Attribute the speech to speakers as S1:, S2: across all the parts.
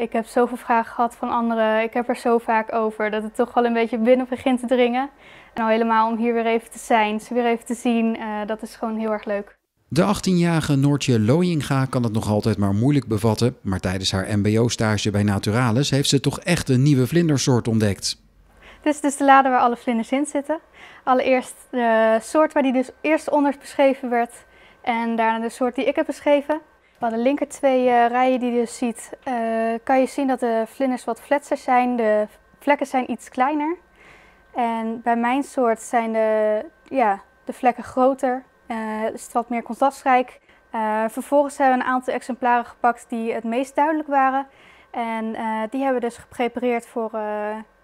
S1: Ik heb zoveel vragen gehad van anderen. Ik heb er zo vaak over dat het toch wel een beetje binnen begint te dringen. En al helemaal om hier weer even te zijn, ze weer even te zien, uh, dat is gewoon heel erg leuk.
S2: De 18-jarige Noortje Looyinga kan het nog altijd maar moeilijk bevatten, maar tijdens haar mbo-stage bij Naturalis heeft ze toch echt een nieuwe vlindersoort ontdekt.
S1: Dit is dus de lade waar alle vlinders in zitten. Allereerst de soort waar die dus eerst onder beschreven werd en daarna de soort die ik heb beschreven. Van de linker twee uh, rijen die je dus ziet, uh, kan je zien dat de vlinders wat fletser zijn. De vlekken zijn iets kleiner. En bij mijn soort zijn de, ja, de vlekken groter, uh, is het wat meer contrastrijk. vervolgens hebben we een aantal exemplaren gepakt die het meest duidelijk waren. En die hebben we dus geprepareerd voor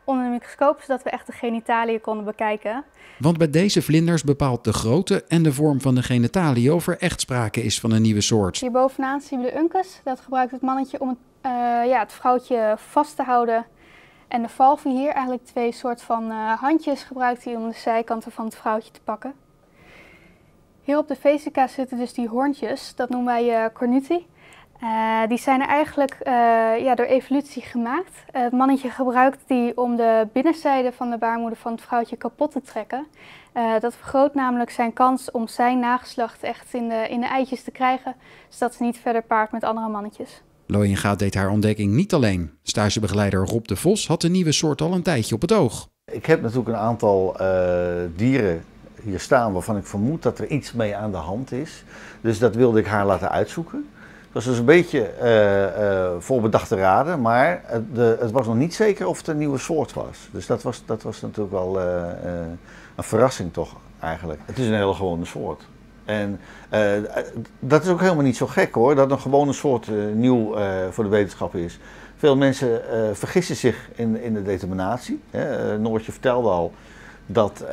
S1: onder de microscoop, zodat we echt de genitaliën konden bekijken.
S2: Want bij deze vlinders bepaalt de grootte en de vorm van de genitaliën of er echt sprake is van een nieuwe soort.
S1: Hier bovenaan zien we de uncus. Dat gebruikt het mannetje om het, uh, ja, het vrouwtje vast te houden. En de valve hier, eigenlijk twee soort van uh, handjes, gebruikt hij om de zijkanten van het vrouwtje te pakken. Hier op de vesica zitten dus die hoorntjes, dat noemen wij uh, cornuti. Uh, die zijn er eigenlijk uh, ja, door evolutie gemaakt. Uh, het mannetje gebruikt die om de binnenzijde van de baarmoeder van het vrouwtje kapot te trekken. dat vergroot namelijk zijn kans om zijn nageslacht echt in de, in de eitjes te krijgen, zodat ze niet verder paart met andere mannetjes.
S2: Looyenga deed haar ontdekking niet alleen. Stagebegeleider Rob de Vos had de nieuwe soort al een tijdje op het oog.
S3: Ik heb natuurlijk een aantal dieren hier staan waarvan ik vermoed dat er iets mee aan de hand is. Dus dat wilde ik haar laten uitzoeken. Dat was dus een beetje uh, uh, voorbedachte raden, maar het, de, het, was nog niet zeker of het een nieuwe soort was. Dus dat was, dat was natuurlijk wel uh, een verrassing toch eigenlijk. Het is een hele gewone soort. En dat is ook helemaal niet zo gek hoor, dat een gewone soort nieuw voor de wetenschap is. Veel mensen vergissen zich in, in de determinatie. Hè. Noortje vertelde al dat,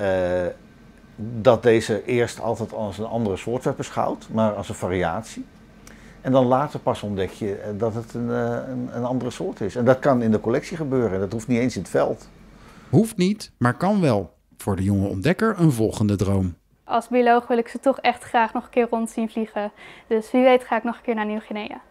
S3: dat deze eerst altijd als een andere soort werd beschouwd, maar als een variatie. En dan later pas ontdek je eh, dat het een, eh, een, een, andere soort is. En dat kan in de collectie gebeuren. Dat hoeft niet eens in het veld.
S2: Hoeft niet, maar kan wel. Voor de jonge ontdekker een volgende droom.
S1: Als bioloog wil ik ze toch echt graag nog een keer rond zien vliegen. Dus wie weet ga ik nog een keer naar Nieuw-Guinea.